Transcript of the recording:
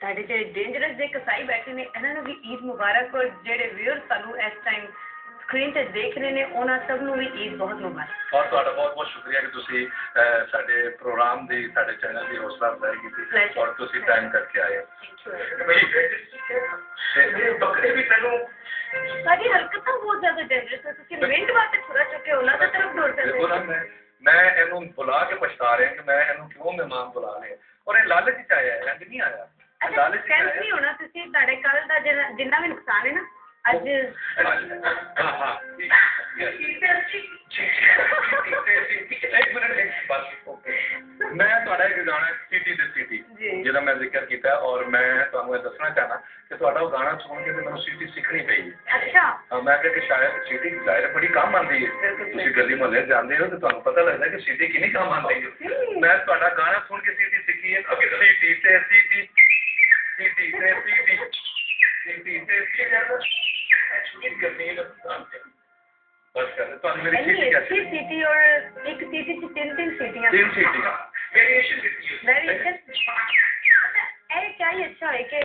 ਤੁਹਾਡੇ ਜਿਹੜੇ ਡੇਂਜਰਸ ਦੇ ਕਸਾਈ ਬੈਠੇ ਨੇ ਇਹਨਾਂ ਨੂੰ ਵੀ ਈਦ ਮੁਬਾਰਕ ਔਰ ਜਿਹੜੇ ਵੀਅਰ ਸਾਨੂੰ ਇਸ ਟਾਈਮ ਸਕਰੀਨ ਤੇ ਦੇਖ ਰਹੇ ਨੇ ਉਹਨਾਂ ਸਭ ਨੂੰ ਵੀ ਈਦ ਬਹੁਤ ਮੁਬਾਰਕ ਔਰ ਤੁਹਾਡਾ ਬਹੁਤ ਬਹੁਤ ਸ਼ੁਕਰੀਆ ਕਿ ਤੁਸੀਂ ਅਹ, ਸਾਡੇ ਪ੍ਰੋਗਰਾਮ ਦੀ ਸਾਡੇ ਚੈਨਲ ਦੀ ਹੌਸਲਾ ਅਫਜ਼ਾਈ ਕੀਤੀ Pleasure. ਔਰ ਤੁਸੀਂ ਟਾਈਮ ਕਰਕੇ ਆਏ ਥੈਂਕ ਯੂ ਤੇ ਬੱਕਰੇ ਵੀ ਮੈਨੂੰ ਸਾਡੀ ਹਰਕਤਾਂ ਬਹੁਤ ਜ਼ਿਆਦਾ ਡੇਂਜਰਸ ਹੈ ਤੁਸੀਂ ਮਿੰਟ ਬਾਅਦ ਤੇ ਛੁਰਾ ਚੁੱਕੇ ਉਹਨਾਂ ਦੀ ਤਰਫ ਦੌੜ ਦੇਖੋ ਨਾ ਜਾਂਦੇ ਮੈਂ ਮੈਂ ਇਹਨੂੰ ਬੁਲਾ ਕੇ ਪਛਤਾ ਰਿਹਾ ਕਿ ਮੈਂ ਇਹਨੂੰ ਕਿਉਂ ਮਹਿਮਾਨ ਬੁਲਾ ਲਿਆ ਔਰ ਇਹ ਲਾਲਚ ਚ ਆਇਆ ਹੈ ਇੰਜ ਨਹੀਂ ਆਇਆ ਇਹ ਅੱਛਾ ਸੈਂਸ ਨਹੀਂ ਹੋਣਾ ਤੁਸੀਂ ਤੁਹਾਡੇ ਕੱਲ ਦਾ ਜਿਹੜਾ- ਜਿੰਨਾ ਵੀ ਨੁਕਸਾਨ ਹੈ ਨਾ ਅੱਜ ਹਾਂ ਹਾਂ ਇੱਕ ਮਿੰਟ ਇੱਕ ਬਸ ਓਕੇ ਮੈਂ ਤੁਹਾਡਾ ਇੱਕ ਗਾਣਾ ਸਿਟੀ ਦੇ ਸਿਟੀ। ਜਿਹਦਾ ਮੈਂ ਜ਼ਿਕਰ ਕੀਤਾ ਔਰ ਮੈਂ ਤੁਹਾਨੂੰ ਇਹ ਦੱਸਣਾ ਚਾਹਨਾ ਕਿ ਤੁਹਾਡਾ ਉਹ ਗਾਣਾ ਸੁਣ ਕੇ ਮੈਨੂੰ ਸਿਟੀ ਸਿੱਖਣੀ ਪਈ। ਅੱਛਾ। ਹਾਂ, ਮੈਂ ਕਿਹਾ ਕਿ ਸ਼ਾਇਦ ਸਿਟੀ ਜ਼ਾਹਿਰ ਹੈ ਬੜੀ ਕੰਮ ਆਉਂਦੀ ਹੈ। ਤੁਸੀਂ ਗਲੀ ਮੁਹੱਲੇ ਜਾਂਦੇ ਹੋ ਤੇ ਤੁਹਾਨੂੰ ਪਤਾ ਲੱਗਦਾ ਕਿ ਸਿਟੀ ਕਿੰਨੀ ਕੰਮ ਆਉਂਦੀ ਹੈ। ਮੈਂ ਤੁਹਾਡਾ ਗਾਣਾ ਸੁਣ ਕੇ ਸਿਟੀ ਸਿੱਖੀ ਹੈ। ਅਗੇ ਸਿਟੀ ਤੇ ਸਿਟੀ सीटी और एक सीटी से तीन तीन सीटियाँ तीन सीटियाँ वेरिएशन कितनी है। वेरिएशन अरे क्या ही अच्छा है कि